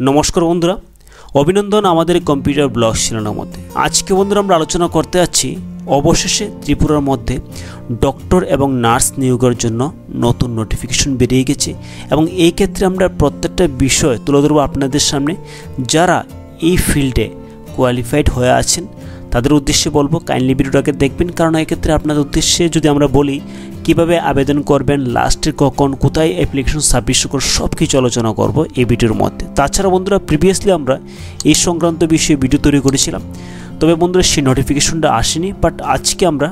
নমস্কার বন্ধুরা। অভিনন্দন আমাদের কম্পিউটার ব্লগ চ্যানেলের মধ্যে। আজকে বন্ধুরা আমরা আলোচনা করতে যাচ্ছি অবশেষে ত্রিপুরার মধ্যে ডক্টর এবং নার্স নিয়োগের জন্য নতুন নোটিফিকেশন বেরিয়ে গেছে এবং এই ক্ষেত্রে আমরা প্রত্যেকটা বিষয় তুলে ধরবো আপনাদের সামনে। যারা এই ফিল্ডে কোয়ালিফাইড হয়ে আছেন, তাদের উদ্দেশ্যে বলব কাইন্ডলি ভিডিওটাকে দেখবেন, কারণ এক্ষেত্রে আপনাদের উদ্দেশ্যে যদি আমরা বলি কীভাবে আবেদন করবেন লাস্টে কখন, কোথায় অ্যাপ্লিকেশন সাবমিট করুন সব কিছু আলোচনা করব এই ভিডিওর মধ্যে। তাছাড়া বন্ধুরা প্রিভিয়াসলি আমরা এই সংক্রান্ত বিষয়ে ভিডিও তৈরি করেছিলাম। তবে বন্ধুরা, সেই নোটিফিকেশনটা আসেনি বাট আজকে আমরা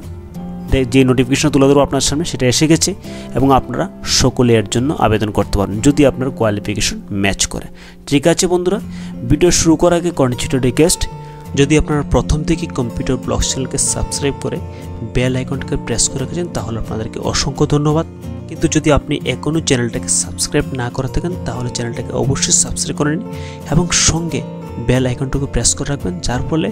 যে নোটিফিকেশন তুলে ধরবো আপনার সামনে, সেটা এসে গেছে এবং আপনারা সকলে এর জন্য আবেদন করতে পারেন যদি আপনার কোয়ালিফিকেশন ম্যাচ করে। ঠিক আছে বন্ধুরা ভিডিও শুরু করার আগে কন্টিনিউড রিকোয়েস্ট যদি আপনারা প্রথম থেকে কম্পিউটার ব্লগ চ্যানেলকে সাবস্ক্রাইব করে বেল আইকনটাকে প্রেস করে রেখেছেন তাহলে আপনাদেরকে অসংখ্য ধন্যবাদ। কিন্তু যদি আপনি এখনও চ্যানেলটাকে সাবস্ক্রাইব না করে থাকেন, তাহলে চ্যানেলটাকে অবশ্যই সাবস্ক্রাইব করে নিন এবং সঙ্গে বেল আইকনটাকে প্রেস করে রাখবেন, যার ফলে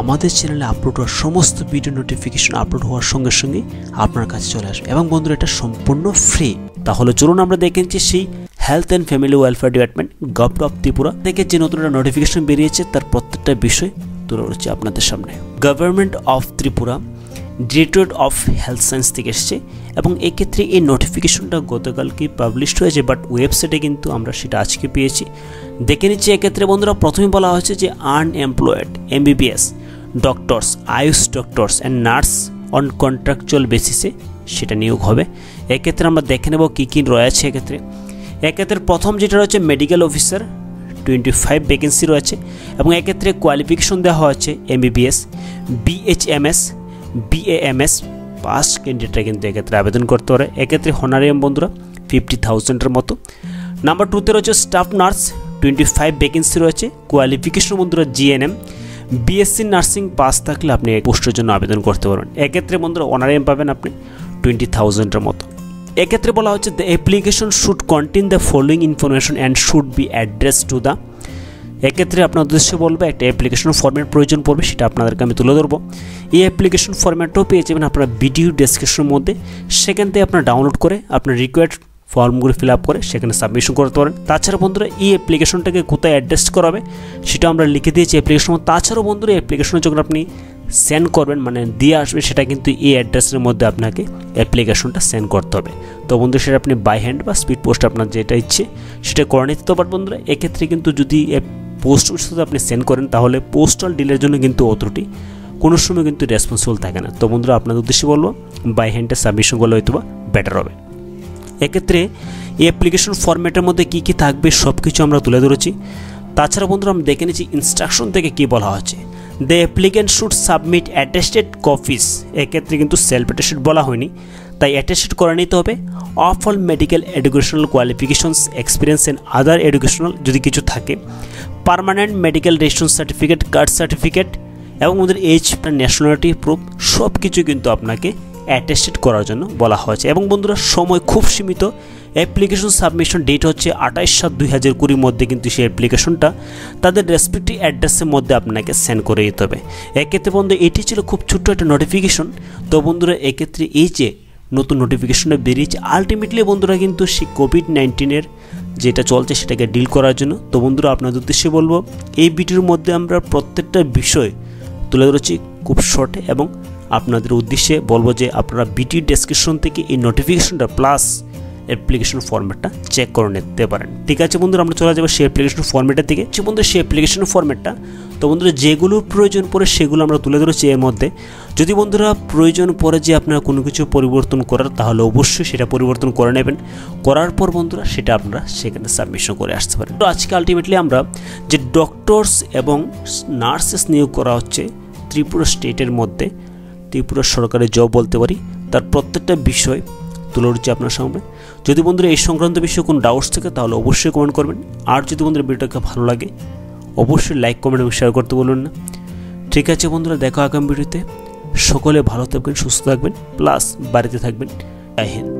আমাদের চ্যানেলে আপলোড হওয়া সমস্ত ভিডিও নোটিফিকেশন আপলোড হওয়ার সঙ্গে সঙ্গে আপনার কাছে চলে আসবে। এবং বন্ধুরা, এটা সম্পূর্ণ ফ্রি তাহলে চলুন আমরা দেখেন যে সেই health and family welfare department gov of Tripura. থেকে যে নতুন একটা নোটিফিকেশন বেরিয়েছে, তার প্রত্যেকটা বিষয় তুলে ধরছি আপনাদের সামনে। Government of Tripura directorate of health science থেকে এসছে এবং এক্ষেত্রে এই নোটিফিকেশনটা গতকালকে পাবলিশড হয়েছে বাট ওয়েবসাইটে কিন্তু আমরা সেটা আজকে পেয়েছি। দেখে নিচ্ছি এক্ষেত্রে বন্ধুরা প্রথমে বলা হয়েছে যে unemployed MBBS doctors AYUSH doctors and nurse on contractual বেসিসে সেটা নিয়োগ হবে। এক্ষেত্রে আমরা দেখে নেব কী কী রয়েছে এক্ষেত্রে। এক্ষেত্রে প্রথম যেটা রয়েছে medical officer twenty five vacancy রয়েছে এবং এক্ষেত্রে কোয়ালিফিকেশন দেওয়া হচ্ছে এমবিবিএস বিএইচএমএস বিএএমএস পাস ক্যান্ডিডেটরা কিন্তু এক্ষেত্রে আবেদন করতে পারে। এক্ষেত্রে হনারিয়াম বন্ধুরা ফিফটি থাউজেন্ডের মতো। নাম্বার টুতে রয়েছে staff nurse twenty five vacancy রয়েছে। কোয়ালিফিকেশন বন্ধুরা জিএনএম বিএসসি নার্সিং পাস থাকলে আপনি পোস্টের জন্য আবেদন করতে পারবেন। এক্ষেত্রে বন্ধুরা অনারিয়াম পাবেন আপনি টোয়েন্টি থাউজেন্ডের মতো। এক্ষেত্রে বলা হচ্ছে the application should contain the following information and should be address to the এক্ষেত্রে আপনার উদ্দেশ্যে বলব, একটা অ্যাপ্লিকেশন ফর্মেট প্রয়োজন পড়বে, সেটা আপনাদেরকে আমি তুলে ধরবো। এই অ্যাপ্লিকেশন ফর্ম্যাটটাও পেয়ে যাবেন আপনার ভিডিও ডেসক্রিপশনের মধ্যে। সেখান থেকে আপনার ডাউনলোড করে আপনার রিকোয়ার্ড ফর্মগুলো ফিল আপ করে সেখানে সাবমিশন করতে পারেন। তাছাড়া বন্ধুরা, এই অ্যাপ্লিকেশনটাকে কোথায় অ্যাড্রেস করাবে সেটা আমরা লিখে দিয়েছি অ্যাপ্লিকেশন তাছাড়াও বন্ধুরা অ্যাপ্লিকেশনে যখন আপনি সেন্ড করবেন মানে দিয়ে আসবে, সেটা কিন্তু এই অ্যাড্রেসের মধ্যে আপনাকে অ্যাপ্লিকেশনটা সেন্ড করতে হবে। তো বন্ধু, সেটা আপনি বাই হ্যান্ড বা স্পিড পোস্ট আপনার যেটা ইচ্ছে, সেটা করে নিতে পারেন বন্ধুরা। এক্ষেত্রে কিন্তু যদি পোস্ট অফিসে আপনি সেন্ড করেন, তাহলে পোস্টাল ডিলের জন্য কিন্তু অতটি কোনো সময় কিন্তু রেসপন্সিবল থাকে না। তো বন্ধুরা, আপনাদের উদ্দেশ্যে বলব বাই হ্যান্ডে সাবমিশন করলে হয়তো বা বেটার হবে। এক্ষেত্রে এই অ্যাপ্লিকেশন ফরম্যাটের মধ্যে কী কী থাকবে সব কিছু আমরা তুলে ধরেছি। তাছাড়া বন্ধুরা আমরা দেখে নিচ্ছি ইনস্ট্রাকশন থেকে কী বলা হচ্ছে the applicant should submit attested copies এক্ষেত্রে কিন্তু সেলফ অ্যাটেস্টেড বলা হয়নি। তাই অ্যাটেস্টেড করে নিতে হবে। Of all medical educational qualifications experience and other educational যদি কিছু থাকে permanent medical registration certificate card certificate এবং ওদের এজ ন্যাশনালিটি প্রুফ সব কিছু কিন্তু আপনাকে অ্যাটেস্টেড করার জন্য বলা হয়েছে। এবং বন্ধুরা, সময় খুব সীমিত। অ্যাপ্লিকেশন সাবমিশন ডেট হচ্ছে আঠাইশ সাত দুই হাজার কুড়ির মধ্যে কিন্তু সেই অ্যাপ্লিকেশনটা তাদের রেসপেক্টিভ অ্যাড্রেসের মধ্যে আপনাকে সেন্ড করে দিতে হবে। এক্ষেত্রে বন্ধু, এটি ছিল খুব ছোট্ট একটা নোটিফিকেশন তো বন্ধুরা, এক্ষেত্রে এই যে নতুন নোটিফিকেশনটা বেরিয়েছে আলটিমেটলি বন্ধুরা কিন্তু সেই কোভিড নাইন্টিনের যেটা চলছে সেটাকে ডিল করার জন্য। তো বন্ধুরা, আপনাদের উদ্দেশ্যে বলব, এই ভিডিওর মধ্যে আমরা প্রত্যেকটা বিষয় তুলে ধরেছি খুব শর্টে এবং আপনাদের উদ্দেশ্যে বলব যে আপনারা বিটি ডেসক্রিপশন থেকে এই নোটিফিকেশনটা প্লাস অ্যাপ্লিকেশন ফর্ম্যাটটা চেক করে নিতে পারেন। ঠিক আছে বন্ধুরা, আমরা চলে যাব সেই অ্যাপ্লিকেশন ফর্ম্যাটের দিকে সে বন্ধুরা, সেই অ্যাপ্লিকেশন ফর্ম্যাটটা তো বন্ধুরা যেগুলো প্রয়োজন পড়ে সেগুলো আমরা তুলে ধরেছি এর মধ্যে। যদি বন্ধুরা প্রয়োজন পড়ে যে আপনারা কোনো কিছু পরিবর্তন করার, তাহলে অবশ্যই সেটা পরিবর্তন করে নেবেন। করার পর বন্ধুরা সেটা আপনারা সেখানে সাবমিশন করে আসতে পারেন। তো আজকে আলটিমেটলি আমরা যে ডক্টরস এবং নার্সেস নিয়োগ করা হচ্ছে ত্রিপুরা স্টেটের মধ্যে ত্রিপুরা সরকারের জব বলতে পারি। তার প্রত্যেকটা বিষয় তুলে ধরছি আপনার সামনে। যদি বন্ধুরা এই সংক্রান্ত বিষয়ে কোনো ডাউটস থাকে, তাহলে অবশ্যই কমেন্ট করবেন। আর যদি বন্ধুরা ভিডিওটাকে ভালো লাগে, অবশ্যই লাইক কমেন্ট এবং শেয়ার করতে বলবেন না। ঠিক আছে বন্ধুরা, দেখো আগামী ভিডিওতে। সকলে ভালো থাকবেন, সুস্থ থাকবেন প্লাস বাড়িতে থাকবেন। জয় হিন্দ।